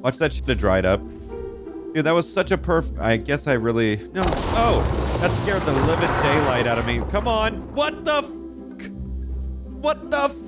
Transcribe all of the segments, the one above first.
Watch that shit have dried up. Dude, that was such a perf... I guess I really... No. Oh! That scared the living daylight out of me. Come on! What the f... What the f...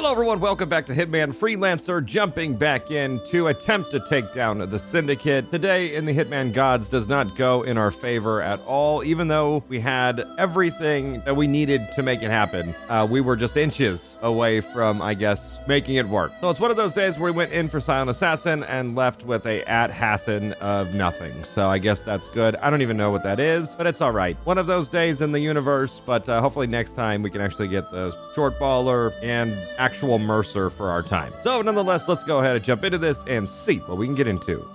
Hello, everyone. Welcome back to Hitman Freelancer. Jumping back in to attempt to take down the Syndicate. Today in the Hitman Gods does not go in our favor at all, even though we had everything that we needed to make it happen. Uh, we were just inches away from, I guess, making it work. So it's one of those days where we went in for Silent Assassin and left with a at Hassan of nothing. So I guess that's good. I don't even know what that is, but it's all right. One of those days in the universe, but uh, hopefully next time we can actually get the short baller and actual Merces for our time. So, nonetheless, let's go ahead and jump into this and see what we can get into.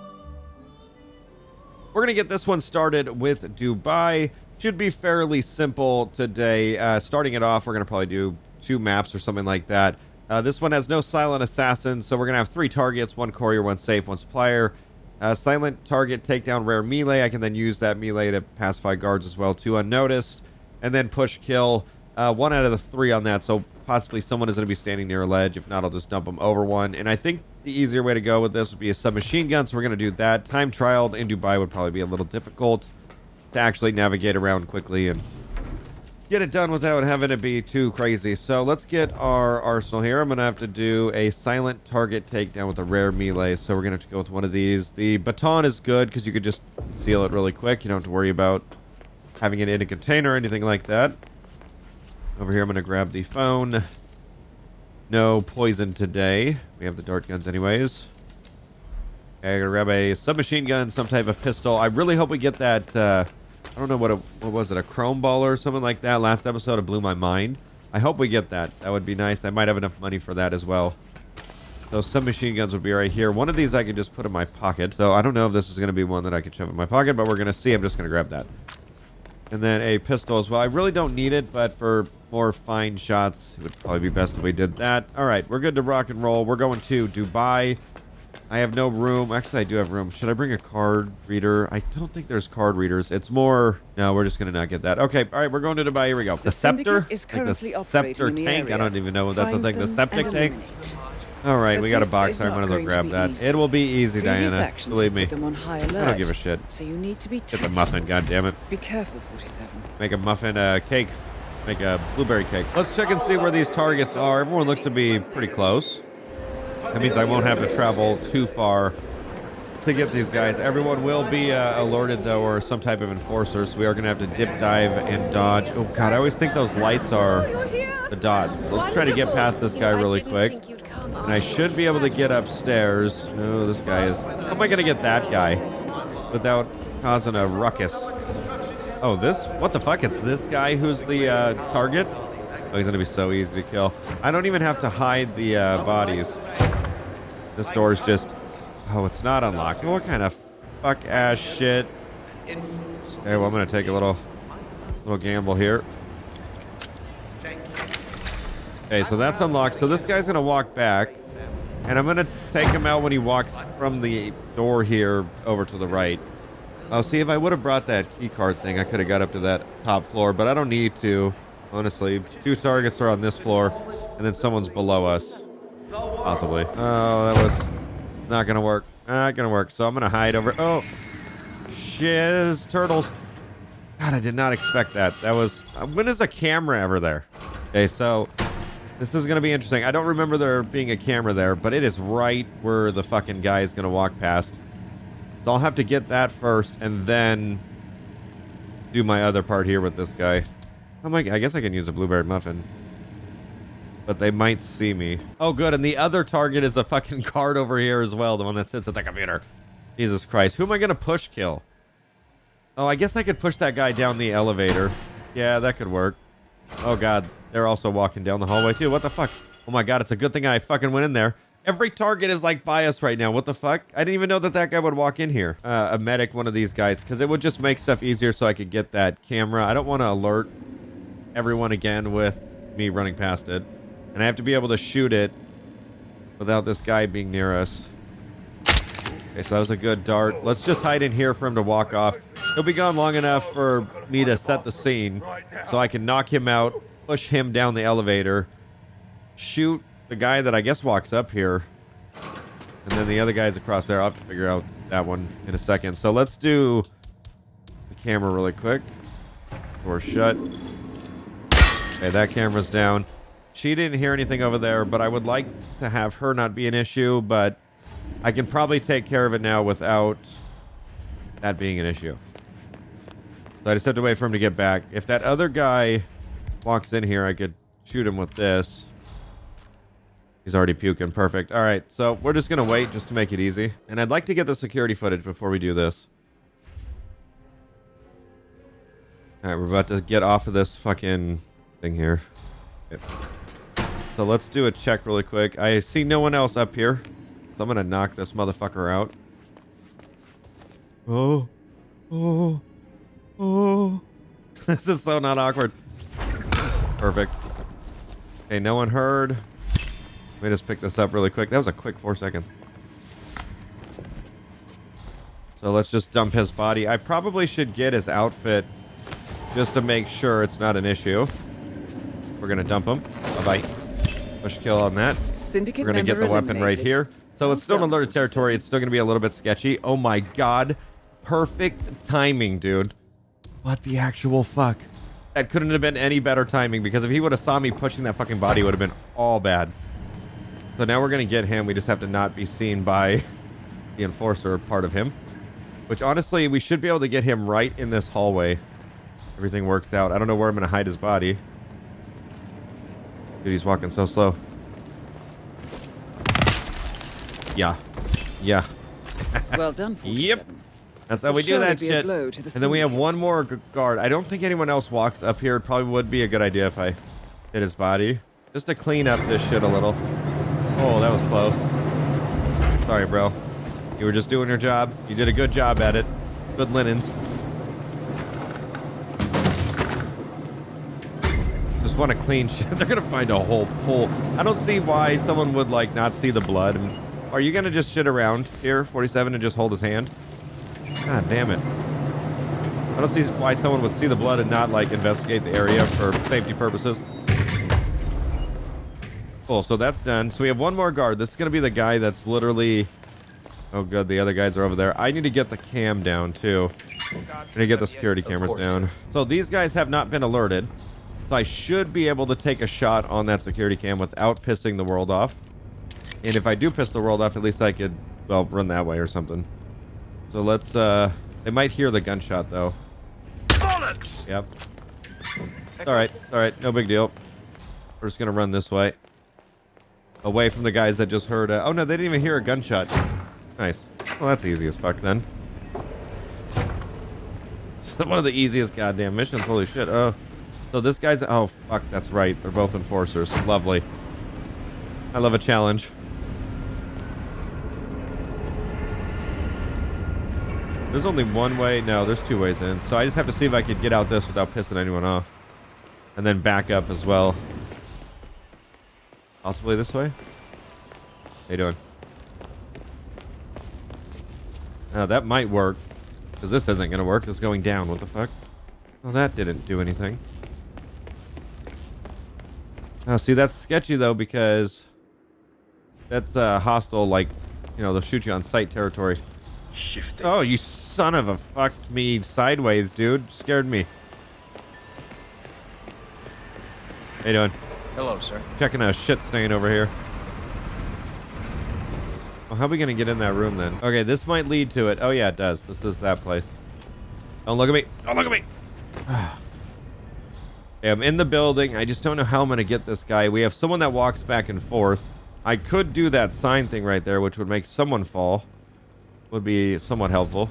We're going to get this one started with Dubai. Should be fairly simple today. Uh, starting it off, we're going to probably do two maps or something like that. Uh, this one has no silent assassin, so we're going to have three targets, one courier, one safe, one supplier. Uh, silent target, takedown, rare melee. I can then use that melee to pacify guards as well, two unnoticed. And then push kill. Uh, one out of the three on that, so possibly someone is going to be standing near a ledge. If not, I'll just dump them over one. And I think the easier way to go with this would be a submachine gun, so we're going to do that. Time trialed in Dubai would probably be a little difficult to actually navigate around quickly and get it done without having to be too crazy. So let's get our arsenal here. I'm going to have to do a silent target takedown with a rare melee, so we're going to have to go with one of these. The baton is good because you could just seal it really quick. You don't have to worry about having it in a container or anything like that. Over here, I'm going to grab the phone. No poison today. We have the dart guns anyways. Okay, I'm going to grab a submachine gun, some type of pistol. I really hope we get that, uh, I don't know what, it, what was it, a chrome ball or something like that. Last episode, it blew my mind. I hope we get that. That would be nice. I might have enough money for that as well. Those submachine guns would be right here. One of these I could just put in my pocket. So I don't know if this is going to be one that I can shove in my pocket, but we're going to see. I'm just going to grab that. And then a pistol as well. I really don't need it, but for more fine shots, it would probably be best if we did that. All right, we're good to rock and roll. We're going to Dubai. I have no room. Actually, I do have room. Should I bring a card reader? I don't think there's card readers. It's more... No, we're just going to not get that. Okay, all right, we're going to Dubai. Here we go. The, The scepter? is like currently the scepter in the tank? I don't even know what that's the Find thing. The septic tank? All right, So we got a box. I not might as well going to grab that. easy. It will be easy, Previous Diana. Believe me. put them on high alert. I don't give a shit. So you need to be Get the muffin, God damn it. Be careful, 47. Make a muffin uh, cake. Make a blueberry cake. Let's check and see where these targets are. Everyone looks to be pretty close. That means I won't have to travel too far to get these guys. Everyone will be uh, alerted, though, or some type of enforcer, so we are going to have to dip, dive, and dodge. Oh, God, I always think those lights are the dots. So let's try to get past this guy really quick. And I should be able to get upstairs. No, this guy is... How am I going to get that guy without causing a ruckus? Oh, this? What the fuck? It's this guy who's the uh, target? Oh, he's to be so easy to kill. I don't even have to hide the uh, bodies. This door's just... Oh, it's not unlocked. What kind of fuck-ass shit? Okay, well, I'm to take a little, little gamble here. Okay, so that's unlocked. So this guy's to walk back. And I'm to take him out when he walks from the door here over to the right. Oh, see, if I would have brought that key card thing, I could have got up to that top floor, but I don't need to, honestly. Two targets are on this floor, and then someone's below us. Possibly. Oh, that was not going to work. Not going to work. So I'm going to hide over... Oh, shiz, turtles. God, I did not expect that. That was... uh, When is a camera ever there? Okay, so this is going to be interesting. I don't remember there being a camera there, but it is right where the fucking guy is going to walk past. So I'll have to get that first and then do my other part here with this guy. Oh my, I guess I can use a blueberry muffin. But they might see me. Oh, good. And the other target is the fucking card over here as well, the one that sits at the computer. Jesus Christ. Who am I going to push kill? Oh, I guess I could push that guy down the elevator. Yeah, that could work. Oh, God. They're also walking down the hallway, too. What the fuck? Oh, my God. It's a good thing I fucking went in there. Every target is like us right now. What the fuck? I didn't even know that that guy would walk in here. Uh, emetic, one of these guys, because it would just make stuff easier so I could get that camera. I don't want to alert everyone again with me running past it. And I have to be able to shoot it without this guy being near us. Okay, so that was a good dart. Let's just hide in here for him to walk off. He'll be gone long enough for me to set the scene so I can knock him out, push him down the elevator, shoot the guy that I guess walks up here, and then the other guy's across there. I'll have to figure out that one in a second. So let's do the camera really quick. Door shut. Okay, that camera's down. She didn't hear anything over there, but I would like to have her not be an issue, but I can probably take care of it now without that being an issue. So I just have to wait for him to get back. If that other guy walks in here, I could shoot him with this. He's already puking. Perfect. All right, so we're just going to wait just to make it easy. And I'd like to get the security footage before we do this. All right, we're about to get off of this fucking thing here. So let's do a check really quick. I see no one else up here. So I'm going to knock this motherfucker out. Oh. Oh. Oh. this is so not awkward. Perfect. Okay, no one heard. Let me just pick this up really quick. That was a quick four seconds. So let's just dump his body. I probably should get his outfit just to make sure it's not an issue. We're going to dump him. Bye-bye. Push kill on that. Syndicate We're going to get the weapon right here. So it's still in alerted territory. It's still going to be a little bit sketchy. Oh my god. Perfect timing, dude. What the actual fuck? That couldn't have been any better timing because if he would have saw me pushing that fucking body, it would have been all bad. So now we're going to get him. We just have to not be seen by the enforcer part of him. Which honestly, we should be able to get him right in this hallway. Everything works out. I don't know where I'm going to hide his body. Dude, he's walking so slow. Yeah. Yeah. Well done, 47. Yep. That's how we do that shit. the And then we have one more guard. I don't think anyone else walks up here. It probably would be a good idea if I hit his body. Just to clean up this shit a little. Oh, that was close. Sorry, bro. You were just doing your job. You did a good job at it. Good linens. Just want to clean shit. They're gonna find a whole pool. I don't see why someone would like not see the blood. Are you gonna just shit around here, 47, and just hold his hand? God damn it. I don't see why someone would see the blood and not like investigate the area for safety purposes. Cool, so that's done. So we have one more guard. This is gonna be the guy that's literally. Oh, good. The other guys are over there. I need to get the cam down too. I need to get the security cameras down. So these guys have not been alerted. So I should be able to take a shot on that security cam without pissing the world off. And if I do piss the world off, at least I could, well, run that way or something. So let's, uh, they might hear the gunshot though. Bollocks! Yep. All right, all right, no big deal. We're just gonna run this way, away from the guys that just heard. Uh, oh no, they didn't even hear a gunshot. Nice. Well, that's easy as fuck then. It's one of the easiest goddamn missions. Holy shit. Oh, so this guy's. Oh fuck, that's right. They're both enforcers. Lovely. I love a challenge. There's only one way. No, there's two ways in. So I just have to see if I could get out this without pissing anyone off. And then back up as well. Possibly this way? How you doing? Now that might work. Because this isn't going to work. It's going down. What the fuck? Well, that didn't do anything. Oh, see, that's sketchy, though, because... That's uh, hostile, like, you know, they'll shoot you on sight territory. Shifting. Oh, you son of a fucked me sideways, dude. Scared me. How you doing? Hello, sir. Checking a shit stain over here. Well, how are we gonna get in that room then? Okay, this might lead to it. Oh yeah, it does. This is that place. Don't look at me. Don't look at me. okay, I'm in the building. I just don't know how I'm gonna get this guy. We have someone that walks back and forth. I could do that sign thing right there, which would make someone fall. Would be somewhat helpful.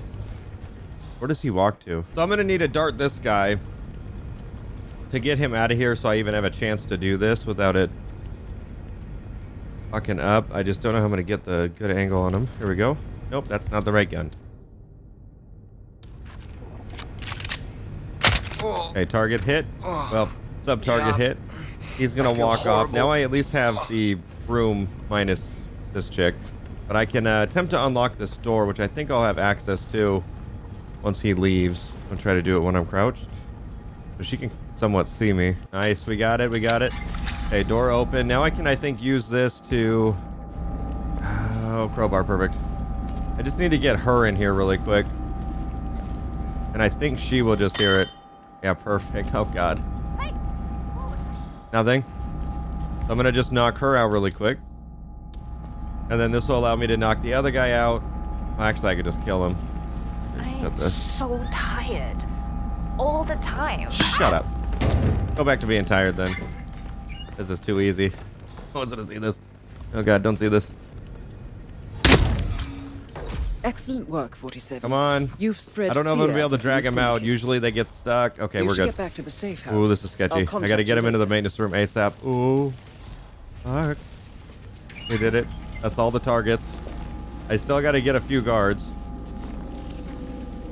Where does he walk to? So I'm gonna need to dart this guy to get him out of here so I even have a chance to do this without it fucking up. I just don't know how I'm going to get the good angle on him. Here we go. Nope, that's not the right gun. Okay, target hit. Well, sub target Yeah. hit. He's going to walk off. Now I at least have the room minus this chick. But I can uh, attempt to unlock this door, which I think I'll have access to once he leaves. Gonna try to do it when I'm crouched. So she can somewhat see me. Nice, we got it, we got it. Okay, door open. Now I can, I think, use this to... Oh, crowbar, perfect. I just need to get her in here really quick. And I think she will just hear it. Yeah, perfect. Oh, God. Nothing. So I'm going to just knock her out really quick. And then this will allow me to knock the other guy out. Well, actually, I could just kill him. I'm so tired. All the time. Shut up. Go back to being tired then. This is too easy. No one's gonna see this. Oh god, don't see this. Excellent work, 47. Come on. You've spread I don't know if I'm gonna be able to drag him out. Usually they get stuck. Okay, you we're should good. get back to the safe house. Ooh, this is sketchy. I'll gotta get him into the maintenance room ASAP. Ooh. Alright. We did it. That's all the targets. I still gotta get a few guards.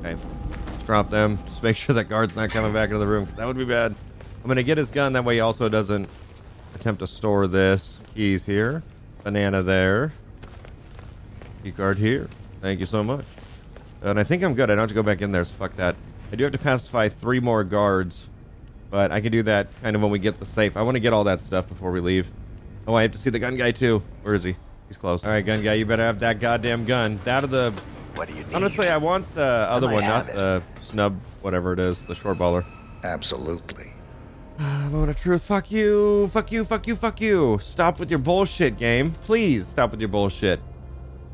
Okay. Drop them. Just make sure that guard's not coming back into the room, because that would be bad. I'm gonna get his gun, that way he also doesn't attempt to store this. Keys here. Banana there. Key guard here. Thank you so much. And I think I'm good. I don't have to go back in there, so fuck that. I do have to pacify three more guards. But I can do that kind of when we get the safe. I want to get all that stuff before we leave. Oh, I have to see the gun guy too. Where is he? He's close. All right, gun guy, you better have that goddamn gun. That of the... What do you need? Honestly, I want the other might one, not it. the snub, whatever it is, the short baller. Absolutely. Moment of truth. Fuck you. Fuck you. Fuck you. Fuck you. Stop with your bullshit, game. Please stop with your bullshit.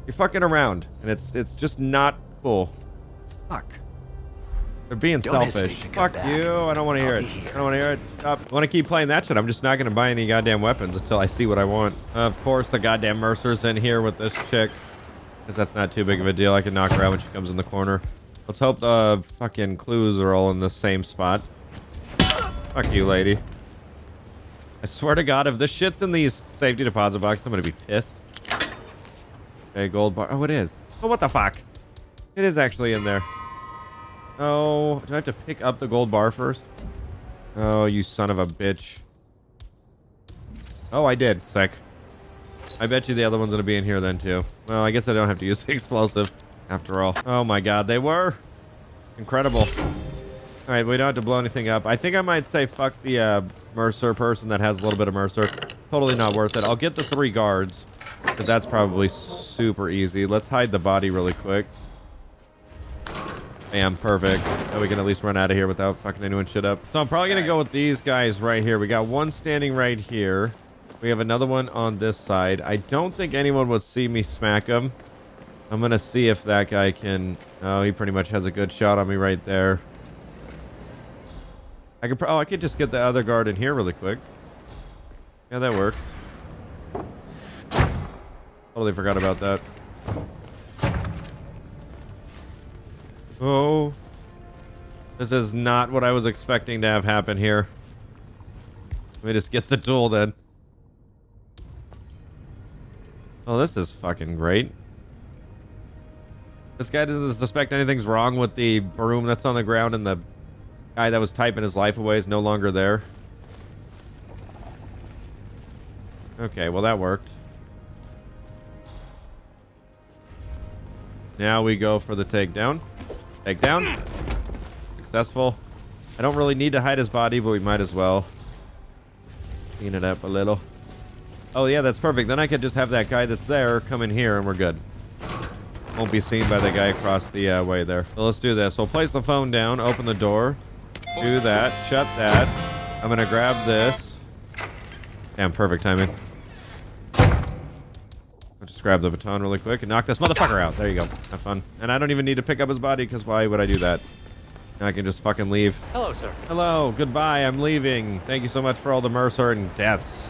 You're fucking around, and it's it's just not cool. Fuck. They're being Don't selfish. hesitate to come Fuck back. you. I don't want to hear it. here. I don't want to hear it. Stop. I want to keep playing that shit. I'm just not going to buy any goddamn weapons until I see what I want. of course, the goddamn Merces's in here with this chick. Because that's not too big of a deal. I can knock her out when she comes in the corner. Let's hope the fucking clues are all in the same spot. Fuck you, lady. I swear to God, if this shit's in these safety deposit boxes, I'm gonna be pissed. Okay, gold bar. Oh, it is. Oh, what the fuck? It is actually in there. Oh, do I have to pick up the gold bar first? Oh, you son of a bitch. Oh, I did. Sick. I bet you the other one's gonna be in here then too. Well, I guess I don't have to use the explosive after all. Oh my god, they were incredible. All right, we don't have to blow anything up. I think I might say fuck the uh, Merces person that has a little bit of Merces. Totally not worth it. I'll get the three guards because that's probably super easy. Let's hide the body really quick. Bam, perfect. Now we can at least run out of here without fucking anyone shit up. So I'm probably gonna go with these guys right here. We got one standing right here. We have another one on this side. I don't think anyone would see me smack him. I'm gonna see if that guy can. Oh, he pretty much has a good shot on me right there. I could. Oh, I could just get the other guard in here really quick. Yeah, that works. Totally forgot about that. Oh. This is not what I was expecting to have happen here. Let me just get the tool then. Oh, this is fucking great. This guy doesn't suspect anything's wrong with the broom that's on the ground and the guy that was typing his life away is no longer there. Okay, well that worked. Now we go for the takedown. Takedown. Successful. I don't really need to hide his body, but we might as well. Clean it up a little. Oh yeah, that's perfect. Then I could just have that guy that's there come in here and we're good. Won't be seen by the guy across the uh, way there. So let's do this. We'll place the phone down, open the door, do that, shut that. I'm gonna grab this. Damn, perfect timing. I'll just grab the baton really quick and knock this motherfucker out. There you go. Have fun. And I don't even need to pick up his body because why would I do that? Now I can just fucking leave. Hello, sir. Hello, goodbye, I'm leaving. Thank you so much for all the Merces and deaths.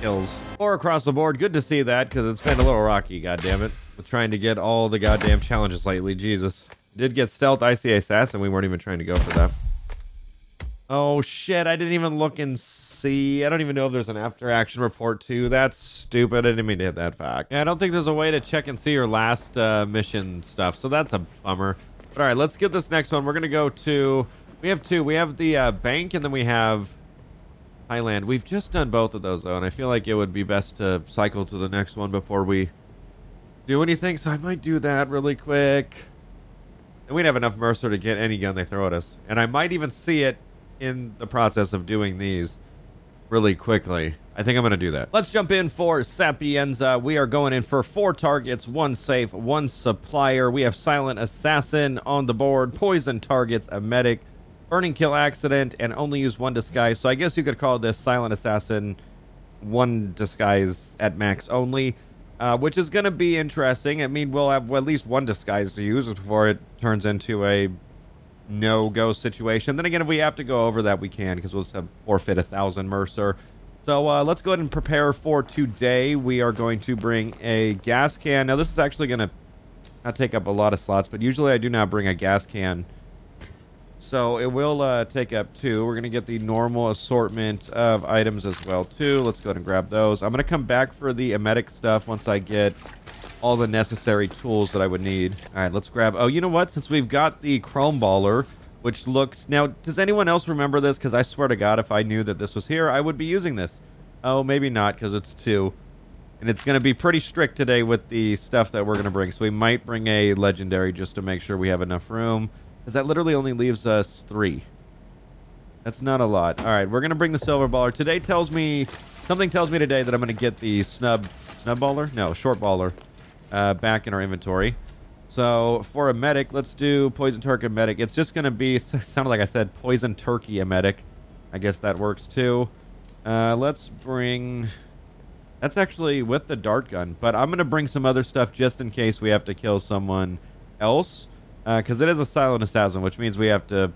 Kills. Or across the board, good to see that, because it's been a little rocky, goddammit. With trying to get all the goddamn challenges lately, Jesus. Did get stealth ICA assassin, we weren't even trying to go for that. Oh shit, I didn't even look and see. I don't even know if there's an after action report too. That's stupid. I didn't mean to hit that fact. Yeah, I don't think there's a way to check and see your last uh, mission stuff, so that's a bummer. But all right, let's get this next one. We're gonna go to. We have two. We have the uh, bank, and then we have Highland. We've just done both of those though, and I feel like it would be best to cycle to the next one before we do anything. So I might do that really quick. And we'd have enough Merces to get any gun they throw at us. And I might even see it in the process of doing these really quickly. I think I'm going to do that. Let's jump in for Sapienza. We are going in for four targets, one safe, one supplier. We have Silent Assassin on the board, poison targets, emetic, burning kill accident, and only use one disguise. So I guess you could call this Silent Assassin one disguise at max only, uh, which is going to be interesting. I mean, we'll have at least one disguise to use before it turns into a no-go situation. Then again, if we have to go over that, we can because we'll have forfeit a thousand Merces. So uh, let's go ahead and prepare for today. We are going to bring a gas can. Now, this is actually going to not take up a lot of slots, but usually I do not bring a gas can. So it will uh, take up two. We're going to get the normal assortment of items as well, too. Let's go ahead and grab those. I'm going to come back for the emetic stuff once I get all the necessary tools that I would need. All right, let's grab... Oh, you know what? Since we've got the Chrome Baller, which looks... Now, does anyone else remember this? Because I swear to God, if I knew that this was here, I would be using this. Oh, maybe not, because it's two. And it's going to be pretty strict today with the stuff that we're going to bring. So we might bring a Legendary just to make sure we have enough room. Because that literally only leaves us three. That's not a lot. All right, we're going to bring the Silver Baller. Today tells me... Something tells me today that I'm going to get the Snub... Snub Baller? No, Short Baller uh, back in our inventory. So for a medic, let's do poison turkey medic. It's just going to be, sounded like I said, poison turkey a medic. I guess that works too. Uh, let's bring, that's actually with the dart gun, but I'm going to bring some other stuff just in case we have to kill someone else. Because uh, it is a silent assassin, which means we have to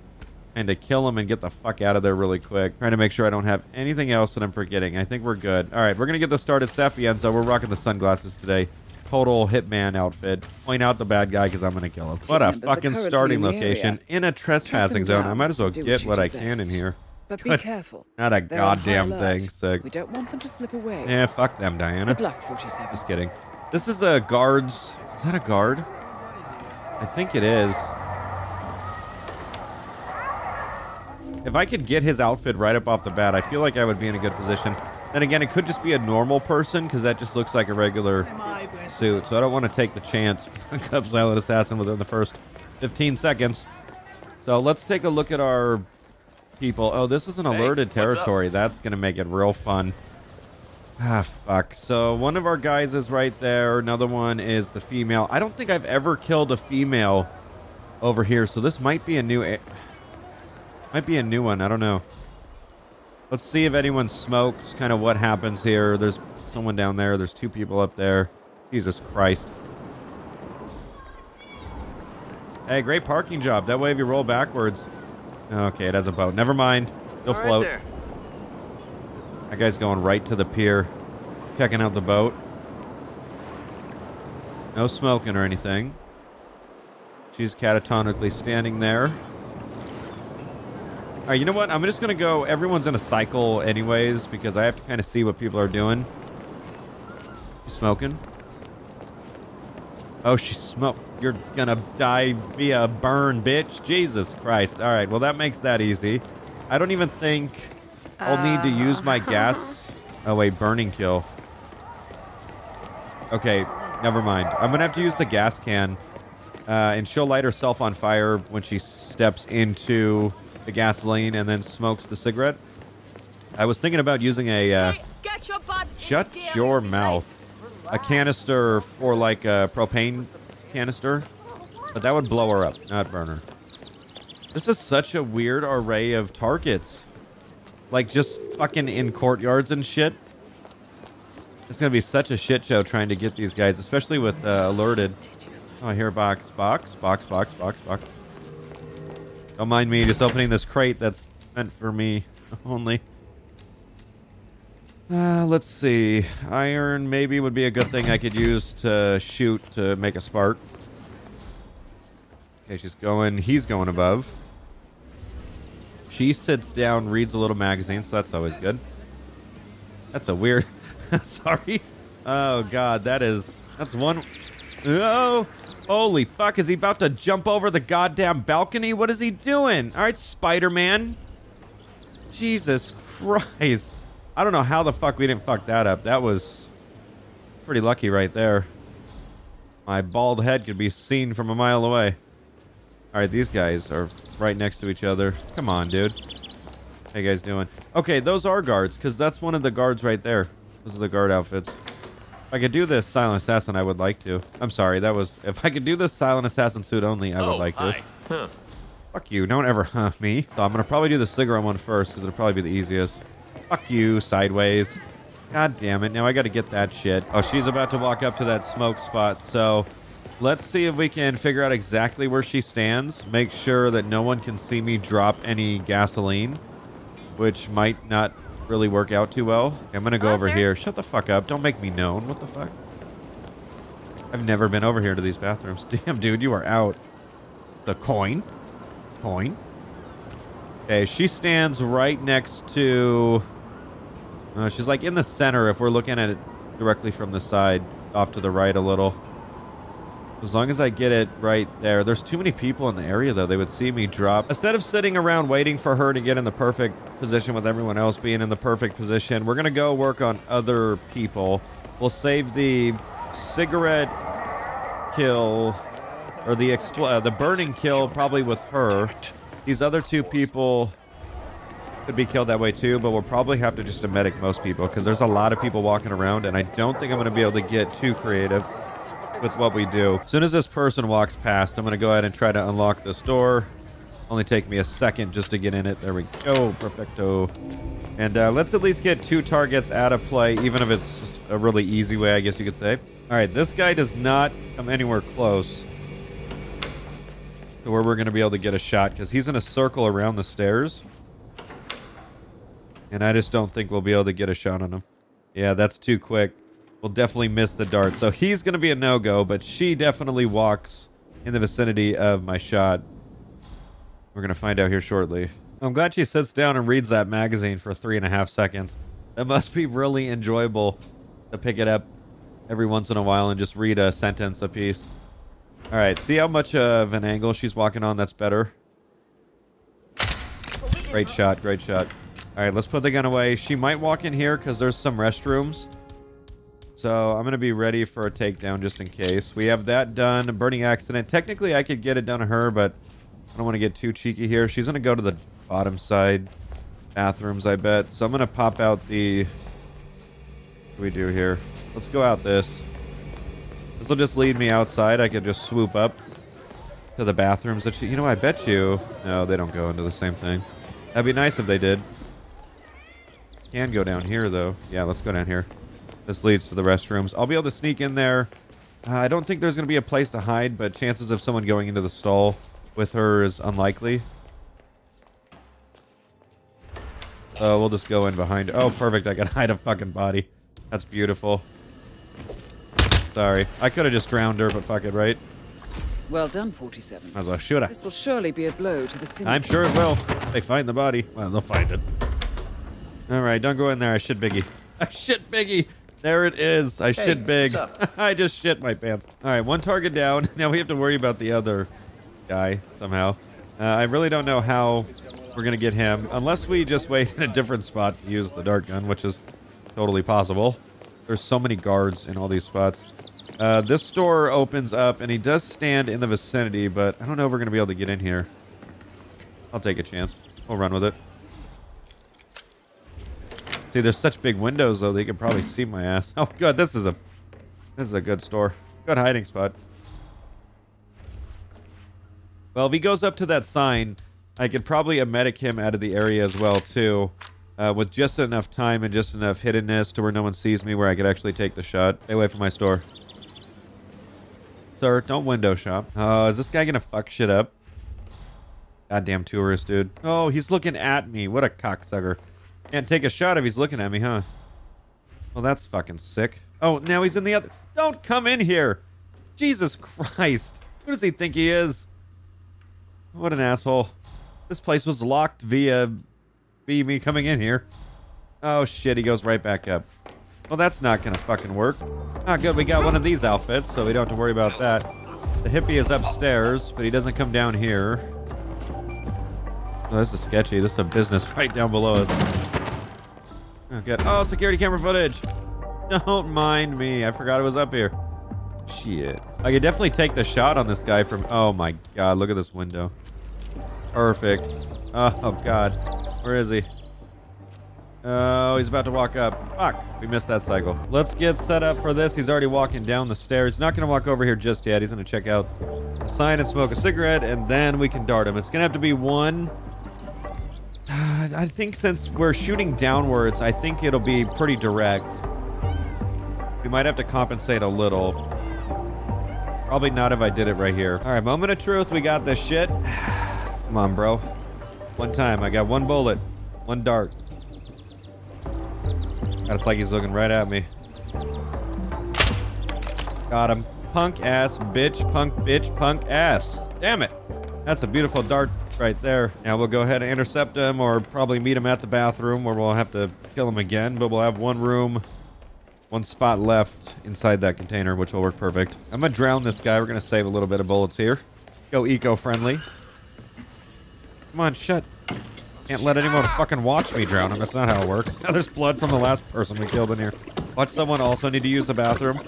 kind of kill him and get the fuck out of there really quick. Trying to make sure I don't have anything else that I'm forgetting. I think we're good. All right, we're going to get this started. Sapienza, we're rocking the sunglasses today total hitman outfit. Point out the bad guy because I'm going to kill him. What a fucking starting location in a trespassing zone. I might as well get what, I can in here. But be careful. Not a goddamn thing. Sick. We don't want them to slip away. Yeah, fuck them, Diana. Good luck, 47. Just kidding. This is a guard's... Is that a guard? I think it is. If I could get his outfit right up off the bat, I feel like I would be in a good position. Then again, it could just be a normal person because that just looks like a regular suit. So I don't want to take the chance. Up Silent Assassin within the first 15 seconds. So let's take a look at our people. Oh, this is an alerted hey, territory. That's going to make it real fun. Ah, fuck. So one of our guys is right there. Another one is the female. I don't think I've ever killed a female over here. So this might be a new... Might be a new one. I don't know. Let's see if anyone smokes, kind of what happens here. There's someone down there. There's two people up there. Jesus Christ. Hey, great parking job. That way if you roll backwards... Okay, it has a boat. Never mind. He'll All float. Right that guy's going right to the pier. Checking out the boat. No smoking or anything. She's catatonically standing there. All right, you know what? I'm just going to go... Everyone's in a cycle anyways because I have to kind of see what people are doing. She's smoking. Oh, she smoked. You're going to die via burn, bitch. Jesus Christ. All right, well, that makes that easy. I don't even think I'll need to use my uh. gas... Oh, wait, burning kill. Okay, never mind. I'm going to have to use the gas can. Uh, and she'll light herself on fire when she steps into the gasoline and then smokes the cigarette. I was thinking about using a uh, your shut your mouth, a canister for like a propane canister, but that would blow her up, not burn her. This is such a weird array of targets, like just fucking in courtyards and shit. It's gonna be such a shit show trying to get these guys, especially with uh, alerted. Oh, I hear box, box, box, box, box, box. Don't mind me just opening this crate that's meant for me only. Uh, let's see. Iron maybe would be a good thing I could use to shoot to make a spark. Okay, she's going. He's going above. She sits down, reads a little magazine, so that's always good. That's a weird... Sorry. Oh, God, that is... That's one... Oh! Holy fuck, is he about to jump over the goddamn balcony? What is he doing? All right, Spider-Man. Jesus Christ. I don't know how the fuck we didn't fuck that up. That was pretty lucky right there. My bald head could be seen from a mile away. All right, these guys are right next to each other. Come on, dude. How you guys doing? Okay, those are guards, because that's one of the guards right there. Those are the guard outfits. If I could do this silent assassin, I would like to. I'm sorry, that was... If I could do this silent assassin suit only, I would oh, like hi. to. Huh. Fuck you, don't ever huh me. So I'm going to probably do the cigarette one first, because it'll probably be the easiest. Fuck you, sideways. God damn it, now I got to get that shit. Oh, she's about to walk up to that smoke spot, so... Let's see if we can figure out exactly where she stands. Make sure that no one can see me drop any gasoline, which might not really work out too well. I'm going to go Hello, over sir? here. Shut the fuck up. Don't make me known. What the fuck? I've never been over here to these bathrooms. Damn, dude, you are out. The coin. Coin. Okay, she stands right next to... Uh, she's like in the center if we're looking at it directly from the side, off to the right a little. As long as I get it right there. There's too many people in the area, though. They would see me drop. Instead of sitting around waiting for her to get in the perfect position with everyone else being in the perfect position, we're going to go work on other people. We'll save the cigarette kill or the uh, the burning kill probably with her. These other two people could be killed that way too, but we'll probably have to just medic most people because there's a lot of people walking around, and I don't think I'm going to be able to get too creative with what we do. As soon as this person walks past, I'm going to go ahead and try to unlock this door. Only take me a second just to get in it. There we go. Perfecto. And uh, let's at least get two targets out of play, even if it's a really easy way, I guess you could say. All right, this guy does not come anywhere close to where we're going to be able to get a shot because he's in a circle around the stairs. And I just don't think we'll be able to get a shot on him. Yeah, that's too quick. We'll definitely miss the dart. So he's going to be a no-go, but she definitely walks in the vicinity of my shot. We're going to find out here shortly. I'm glad she sits down and reads that magazine for three and a half seconds. That must be really enjoyable to pick it up every once in a while and just read a sentence a piece. All right, see how much of an angle she's walking on? That's better. Great shot, great shot. All right, let's put the gun away. She might walk in here because there's some restrooms. So I'm going to be ready for a takedown just in case. We have that done. Burning accident. Technically, I could get it done to her, but I don't want to get too cheeky here. She's going to go to the bottom side bathrooms, I bet. So I'm going to pop out the... What do we do here? Let's go out this. This will just lead me outside. I could just swoop up to the bathrooms that she... You know, I bet you... No, they don't go into the same thing. That'd be nice if they did. Can go down here, though. Yeah, let's go down here. This leads to the restrooms. I'll be able to sneak in there. Uh, I don't think there's going to be a place to hide, but chances of someone going into the stall with her is unlikely. So we'll just go in behind. Oh, perfect. I can hide a fucking body. That's beautiful. Sorry. I could have just drowned her, but fuck it, right? Well done, 47. Might as well shoot her. This will surely be a blow to the syndicate. I'm sure it will. They find the body. Well, they'll find it. All right, don't go in there. I shit biggie. I shit biggie. There it is. I shit big. I just shit my pants. All right, one target down. Now we have to worry about the other guy somehow. Uh, I really don't know how we're going to get him unless we just wait in a different spot to use the dart gun, which is totally possible. There's so many guards in all these spots. Uh, this store opens up, and he does stand in the vicinity, but I don't know if we're going to be able to get in here. I'll take a chance. We'll run with it. See, there's such big windows, though, they could probably see my ass. Oh, God, this is a... This is a good store. Good hiding spot. Well, if he goes up to that sign, I could probably medic him out of the area as well, too. Uh, with just enough time and just enough hiddenness to where no one sees me, where I could actually take the shot. Stay away from my store. Sir, don't window shop. Oh, is this guy gonna fuck shit up? Goddamn tourist, dude. Oh, he's looking at me. What a cocksucker. Can't take a shot if he's looking at me, huh? Well, that's fucking sick. Oh, now he's in the other... Don't come in here! Jesus Christ. Who does he think he is? What an asshole. This place was locked via... via me coming in here. Oh, shit, he goes right back up. Well, that's not gonna fucking work. Ah, good, we got one of these outfits, so we don't have to worry about that. The hippie is upstairs, but he doesn't come down here. Oh, this is sketchy. This is a business right down below us. Oh. Oh, security camera footage. Don't mind me. I forgot it was up here. Shit. I could definitely take the shot on this guy from... Oh my god, look at this window. Perfect. Oh, god. Where is he? Oh, he's about to walk up. Fuck, we missed that cycle. Let's get set up for this. He's already walking down the stairs. He's Not going to walk over here just yet. He's going to check out the sign and smoke a cigarette, and then we can dart him. It's going to have to be one... I think since we're shooting downwards, I think it'll be pretty direct. We might have to compensate a little. Probably not if I did it right here. All right, moment of truth. We got this shit. Come on, bro. One time. I got one bullet. One dart. That's like he's looking right at me. Got him. Punk ass, bitch, punk bitch, punk ass. Damn it. That's a beautiful dart right there. Now we'll go ahead and intercept him or probably meet him at the bathroom where we'll have to kill him again. But we'll have one room, one spot left inside that container, which will work perfect. I'm going to drown this guy. We're going to save a little bit of bullets here. Go eco-friendly. Come on, shut. Can't let anyone fucking watch me drown him. That's not how it works. Now there's blood from the last person we killed in here. Watch someone also need to use the bathroom.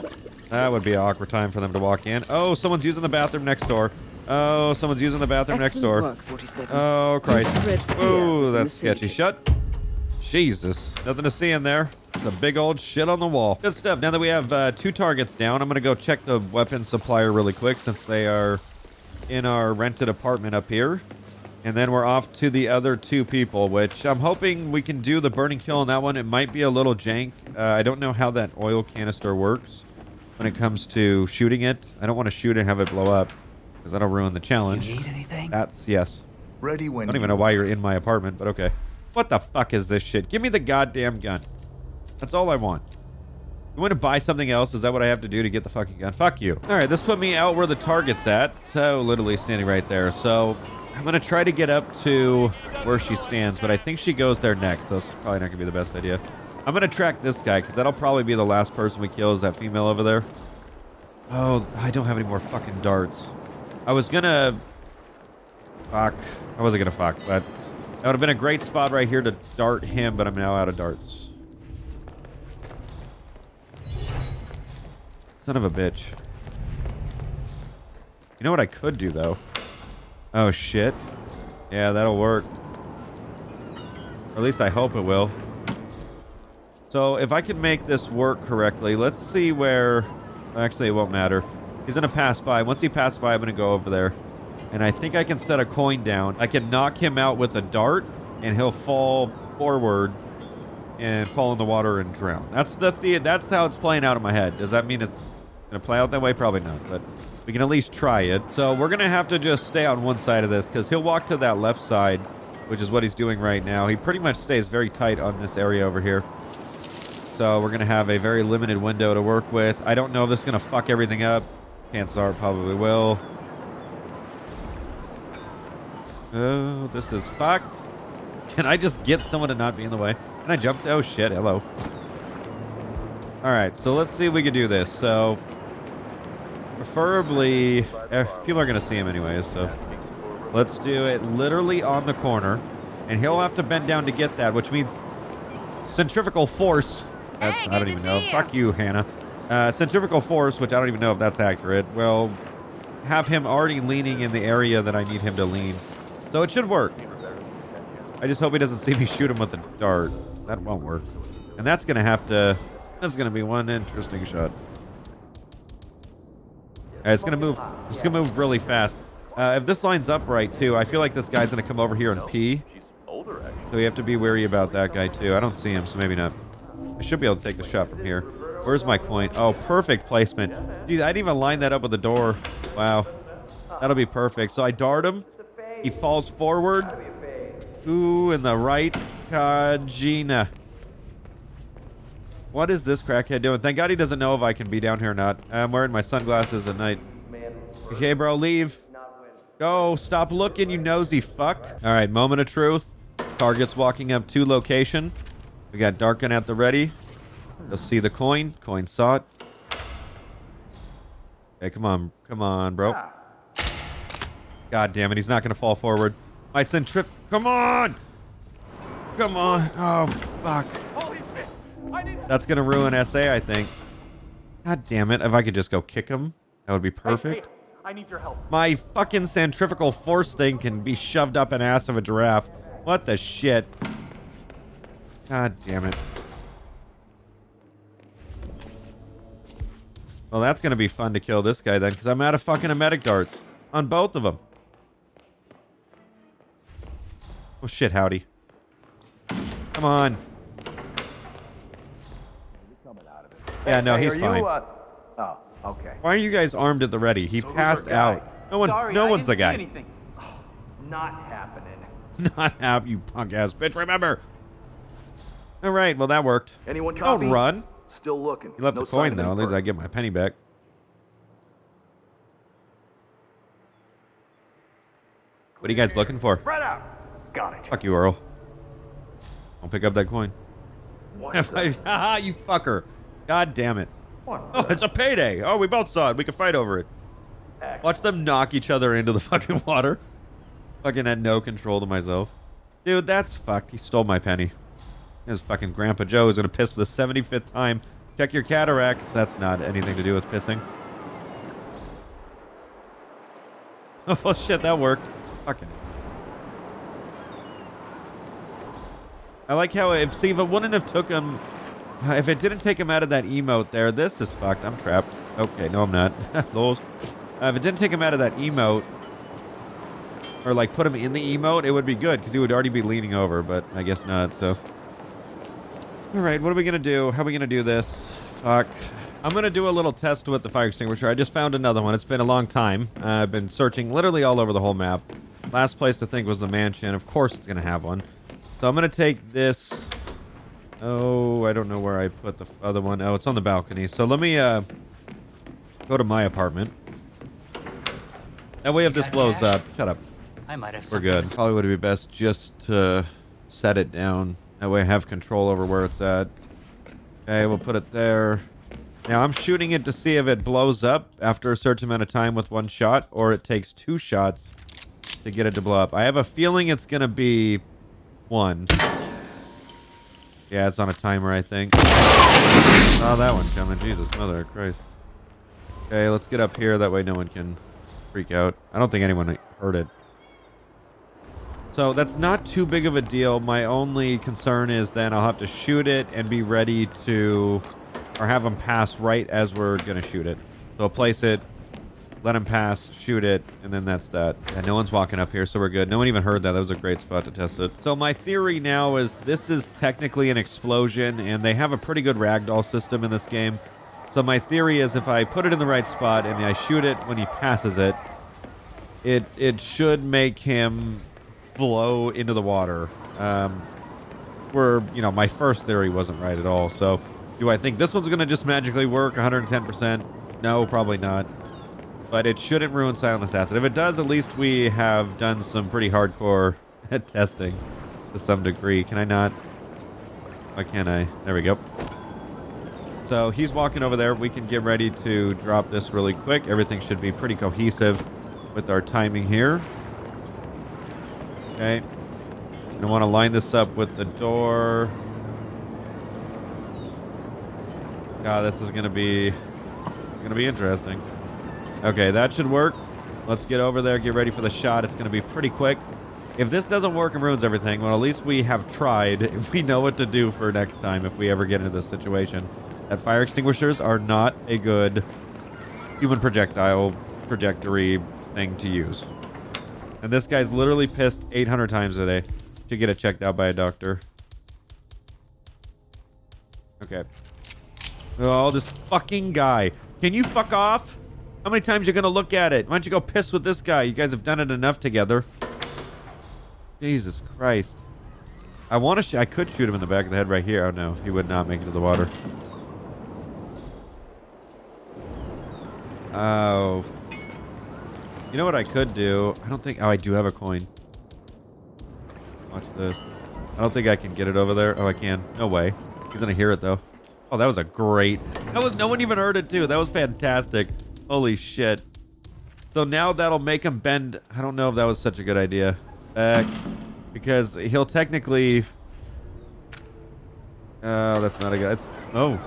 That would be an awkward time for them to walk in. Oh, someone's using the bathroom next door. Oh, someone's using the bathroom Excellent next door. Work, 47. Oh, Christ. Oh, that's sketchy. Shut. Jesus. Nothing to see in there. The big old shit on the wall. Good stuff. Now that we have uh, two targets down, I'm going to go check the weapon supplier really quick since they are in our rented apartment up here. And then we're off to the other two people, which I'm hoping we can do the burning kill on that one. It might be a little jank. Uh, I don't know how that oil canister works when it comes to shooting it. I don't want to shoot and have it blow up because that'll ruin the challenge. You need anything? That's yes. Ready when I don't even know why you're in my apartment, but okay. What the fuck is this shit? Give me the goddamn gun. That's all I want. You want to buy something else? Is that what I have to do to get the fucking gun? Fuck you. All right, this put me out where the target's at. So, literally standing right there. So, I'm going to try to get up to where she stands, but I think she goes there next, so it's probably not going to be the best idea. I'm going to track this guy, because that'll probably be the last person we kill is that female over there. Oh, I don't have any more fucking darts. I was to... Fuck. I wasn't to fuck, but... That would have been a great spot right here to dart him, but I'm now out of darts. Son of a bitch. You know what I could do, though? Oh, shit. Yeah, that'll work. Or at least I hope it will. So, if I can make this work correctly, let's see where... Actually, it won't matter. He's going to pass by. Once he passes by, I'm going to go over there. And I think I can set a coin down. I can knock him out with a dart, and he'll fall forward and fall in the water and drown. That's the, the that's how it's playing out in my head. Does that mean it's going to play out that way? Probably not, but we can at least try it. So we're going to have to just stay on one side of this because he'll walk to that left side, which is what he's doing right now. He pretty much stays very tight on this area over here. So we're going to have a very limited window to work with. I don't know if this is going to fuck everything up. Chances are it probably will. Oh, this is fucked. Can I just get someone to not be in the way? Can I jump? Oh, shit. Hello. All right, so let's see if we can do this. So, preferably, eh, people are going to see him anyways, so let's do it literally on the corner. And he'll have to bend down to get that, which means centrifugal force. That's, Hey, I don't even know. ya. Fuck you, Hannah. Uh, centrifugal force, which I don't even know if that's accurate, will have him already leaning in the area that I need him to lean. So it should work. I just hope he doesn't see me shoot him with a dart. That won't work. And that's going to have to... That's going to be one interesting shot. Uh, it's going to move... It's going to move really fast. Uh, if this lines up right, too, I feel like this guy's going to come over here and pee. So we have to be wary about that guy, too. I don't see him, so maybe not. I should be able to take the shot from here. Where's my coin? Oh, perfect placement. Dude, I didn't even line that up with the door. Wow. That'll be perfect. So I dart him. He falls forward. Ooh, in the right. Kajina. What is this crackhead doing? Thank God he doesn't know if I can be down here or not. I'm wearing my sunglasses at night. Okay, bro, leave. Go. Stop looking, you nosy fuck. All right, moment of truth. Target's walking up to location. We got Darkin at the ready. You'll see the coin. Coin saw it. Hey, come on. Come on, bro. God damn it, he's not going to fall forward. My centrip... Come on! Come on. Oh, fuck. That's going to ruin SA, I think. God damn it. If I could just go kick him, That would be perfect. I need your help. My fucking centrifugal force thing can be shoved up an ass of a giraffe. What the shit? God damn it. Well, that's going to be fun to kill this guy then, because I'm out of fucking emetic darts. On both of them. Oh shit, howdy. Come on. Yeah, no, Hey, he's fine. You, uh... Oh, okay. Why are you guys armed at the ready? He So passed out. No one, Sorry, no I one's the guy. anything. Not happening. Not have you punk ass bitch. Remember. All right. Well, that worked. Anyone copy? Don't run. Still looking. He left no the coin though. At least. I get my penny back. What are you guys looking for? Right out. Got it. Fuck you, Earl. Don't pick up that coin. What Haha, you fucker. God damn it. what Oh, it's a payday. Oh, we both saw it. We can fight over it. Excellent. Watch them knock each other into the fucking water. Fucking had no control to myself. Dude, that's fucked. He stole my penny. His fucking Grandpa Joe is gonna piss for the 75th time. Check your cataracts. That's not anything to do with pissing. oh shit, that worked. Fucking. I like how if see if it wouldn't have took him, if it didn't take him out of that emote there, this is fucked. I'm trapped. Okay, no, I'm not. Lols. Uh, if it didn't take him out of that emote, or like put him in the emote, it would be good because he would already be leaning over. But I guess not. So, all right, what are we gonna do? How are we gonna do this? Fuck. I'm gonna do a little test with the fire extinguisher. I just found another one. It's been a long time. Uh, I've been searching literally all over the whole map. Last place to think was the mansion. Of course, it's gonna have one. So I'm gonna take this. Oh, I don't know where I put the other one. Oh, it's on the balcony. So let me uh, go to my apartment. That way, if this blows cash? up, shut up. I might have We're good. Probably would be best just to set it down. That way I have control over where it's at. Okay, we'll put it there. Now I'm shooting it to see if it blows up after a certain amount of time with one shot, or it takes two shots to get it to blow up. I have a feeling it's gonna be one. Yeah, it's on a timer, I think. Saw that one coming. Jesus, mother of Christ. Okay, let's get up here. That way no one can freak out. I don't think anyone heard it. So that's not too big of a deal. My only concern is then I'll have to shoot it and be ready to, or have them pass right as we're gonna shoot it. So I'll place it, let him pass, shoot it, and then that's that. And no one's walking up here, so we're good. No one even heard that. That was a great spot to test it. So my theory now is this is technically an explosion, and they have a pretty good ragdoll system in this game. So my theory is if I put it in the right spot and I shoot it when he passes it, it it should make him blow into the water. Um, where you know my first theory wasn't right at all. So do I think this one's gonna just magically work 110%? No, probably not. But it shouldn't ruin Silent Assassin. If it does, at least we have done some pretty hardcore testing to some degree. Can I not? Why can't I? There we go. So he's walking over there. We can get ready to drop this really quick. Everything should be pretty cohesive with our timing here. Okay. I want to line this up with the door. God, this is going to be going to be interesting. Okay, that should work. Let's get over there, get ready for the shot. It's going to be pretty quick. If this doesn't work and ruins everything, well, at least we have tried. We know what to do for next time if we ever get into this situation. That fire extinguishers are not a good human projectile trajectory thing to use. And this guy's literally pissed 800 times a day to get it checked out by a doctor. Okay. Oh, this fucking guy. Can you fuck off? How many times you gonna look at it? Why don't you go piss with this guy? You guys have done it enough together. Jesus Christ. I want to. I could shoot him in the back of the head right here. Oh no, he would not make it to the water. Oh. You know what I could do? I don't think. Oh, I do have a coin. Watch this. I don't think I can get it over there. Oh, I can. No way. He's gonna hear it though. Oh, that was a great. That was no one even heard it too. That was fantastic. Holy shit. So now that'll make him bend. I don't know if that was such a good idea. Back. Because he'll technically. Oh, that's not a good. It's oh,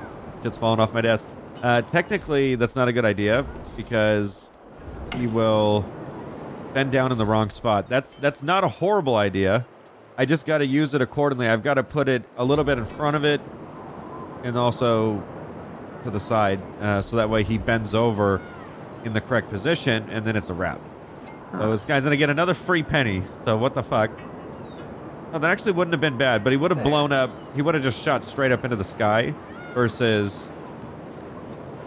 shit's falling off my desk. Uh, technically, that's not a good idea because he will bend down in the wrong spot. That's that's not a horrible idea. I just got to use it accordingly. I've got to put it a little bit in front of it and also to the side uh, so that way he bends over in the correct position and then it's a wrap. So this guy's going to get another free penny. So what the fuck? Oh, that actually wouldn't have been bad, but he would have blown up. He would have just shot straight up into the sky versus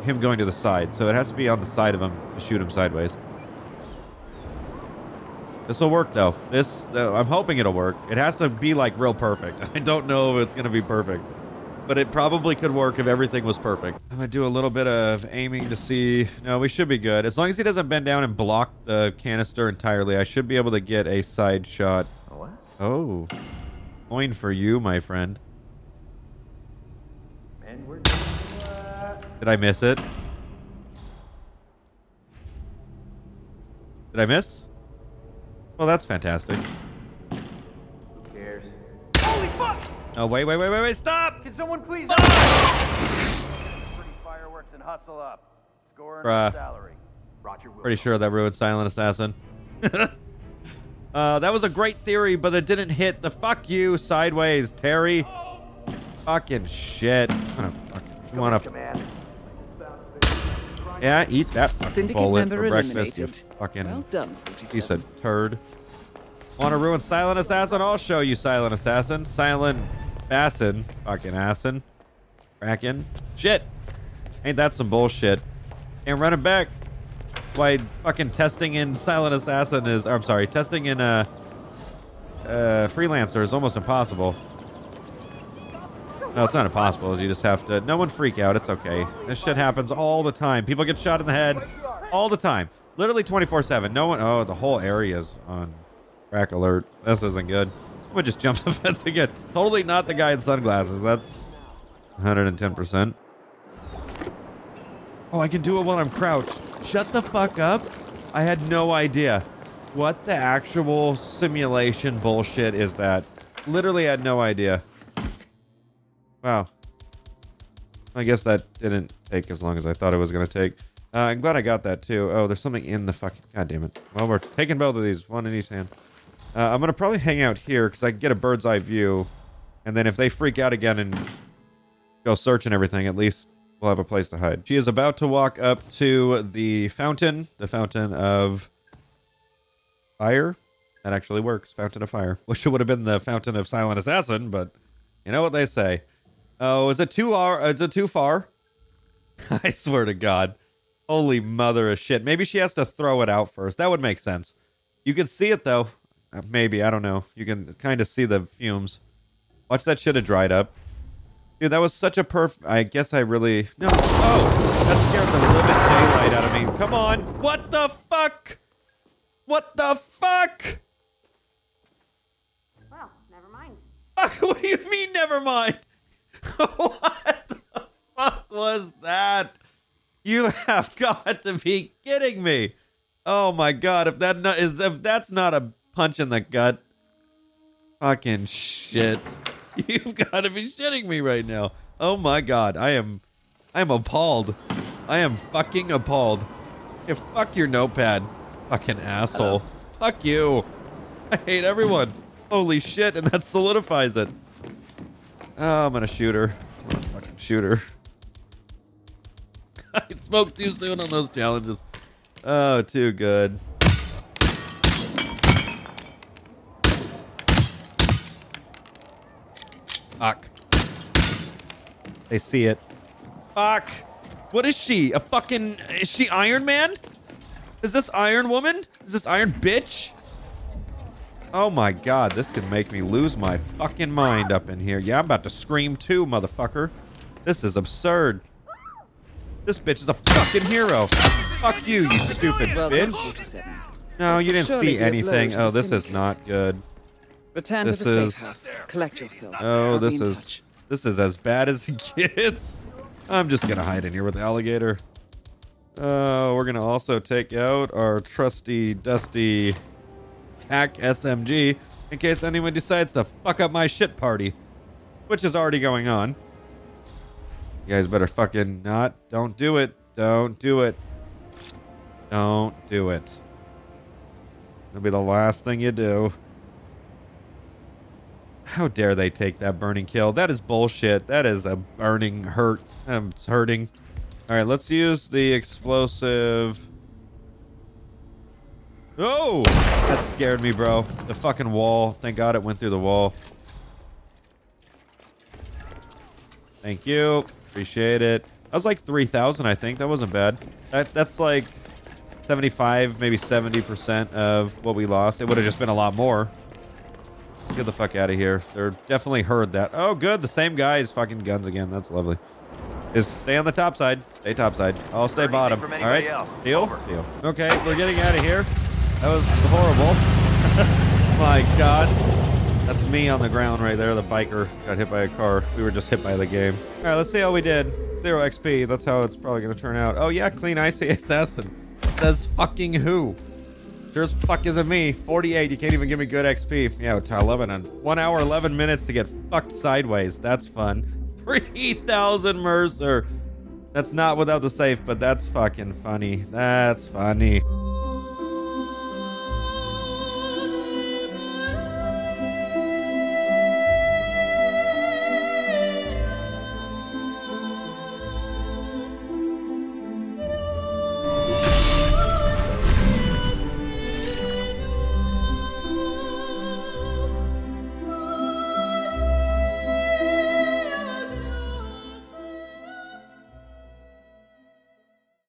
him going to the side. So it has to be on the side of him to shoot him sideways. This will work though. This uh, I'm hoping it'll work. It has to be like real perfect. I don't know if it's gonna be perfect, but it probably could work if everything was perfect. I'm gonna do a little bit of aiming to see. No, we should be good as long as he doesn't bend down and block the canister entirely. I should be able to get a side shot. What? Oh, coin for you, my friend. And we're Did I miss it? Did I miss? Well, that's fantastic. Who cares? Holy fuck! Oh, wait, wait, wait, wait, wait, stop! Can someone please? Ah! Pretty fireworks and hustle up. Score and Bruh. salary. Roger. Will. Pretty sure that ruined Silent Assassin. uh, that was a great theory, but it didn't hit the fuck you sideways, Terry. Fucking shit. I'm gonna fucking, you wanna, Command. Yeah, eat that fucking Syndicate bullet member for breakfast, you fucking Well done, piece of turd. Wanna ruin Silent Assassin? I'll show you Silent Assassin. Silent Assassin. Fucking Assassin. Kraken. Shit. Ain't that some bullshit? Can't run it back. Why fucking testing in Silent Assassin is, or I'm sorry, testing in uh, uh, Freelancer is almost impossible. No, it's not impossible. You just have to. No one freak out. It's okay. This shit happens all the time. People get shot in the head all the time. Literally 24/7. No one. Oh, the whole area is on crack alert. This isn't good. Gonna just jump the fence again. Totally not the guy in sunglasses. That's 110 percent. Oh, I can do it while I'm crouched. Shut the fuck up. I had no idea. What the actual simulation bullshit is that? Literally had no idea. Wow. I guess that didn't take as long as I thought it was going to take. Uh, I'm glad I got that too. Oh, there's something in the fucking... God damn it. Well, we're taking both of these. One in each hand. Uh, I'm going to probably hang out here because I can get a bird's eye view. And then if they freak out again and go search and everything, at least we'll have a place to hide. She is about to walk up to the fountain. The fountain of fire. That actually works. Fountain of fire. Wish it would have been the fountain of silent assassin, but you know what they say. Oh, is it too far? Is it too far? I swear to God. Holy mother of shit. Maybe she has to throw it out first. That would make sense. You can see it though. Uh, Maybe. I don't know. You can kind of see the fumes. Watch that shit have dried up. Dude, that was such a perf. I guess I really. No. Oh! That scared the living daylight out of me. Come on. What the fuck? What the fuck? Well, never mind. Fuck, what do you mean, never mind? what the fuck was that? You have got to be kidding me. Oh my god, if that not, is if that's not a punch in the gut. Fucking shit. You've got to be shitting me right now. Oh my god, I am I am appalled. I am fucking appalled. Yeah, fuck your notepad. Fucking asshole. Fuck you. I hate everyone. Holy shit, and that solidifies it. Oh, I'm gonna shoot her. I'm gonna fucking shoot her. I spoke too soon on those challenges. Oh, too good. Fuck. They see it. Fuck. What is she? A fucking. Is she Iron Man? Is this Iron Woman? Is this Iron Bitch? Oh my god, this could make me lose my fucking mind up in here. Yeah, I'm about to scream too, motherfucker. This is absurd. This bitch is a fucking hero. Fuck you, you stupid bitch. No, you didn't see be a blow anything. Oh, this is not good. Return This to the is- safe house. Collect yourself. Oh, this is this is as bad as it gets. I'm just gonna hide in here with the alligator. Uh, we're gonna also take out our trusty, dusty hack SMG in case anyone decides to fuck up my shit party, which is already going on. You guys better fucking not. Don't do it. Don't do it. Don't do it. It'll be the last thing you do. How dare they take that burning kill? That is bullshit. That is a burning hurt. Um, I'm hurting. All right, let's use the explosive. Oh, that scared me, bro. The fucking wall. Thank God it went through the wall. Thank you. Appreciate it. That was like 3,000, I think. That wasn't bad. That, that's like 75, maybe 70% of what we lost. It would have just been a lot more. Let's get the fuck out of here. They're definitely heard that. Oh, good. The same guy is fucking guns again. That's lovely. Is stay on the top side. Stay top side. I'll stay bottom. All right. Deal? Deal. Okay, we're getting out of here. That was horrible. My God. That's me on the ground right there. The biker got hit by a car. We were just hit by the game. All right, let's see how we did. Zero XP. That's how it's probably going to turn out. Oh, yeah, clean IC assassin. Says fucking who? Sure as fuck isn't me. 48. You can't even give me good XP. Yeah, to 11 and 1 hour 11 minutes to get fucked sideways. That's fun. 3,000 Merces. That's not without the safe, but that's fucking funny. That's funny.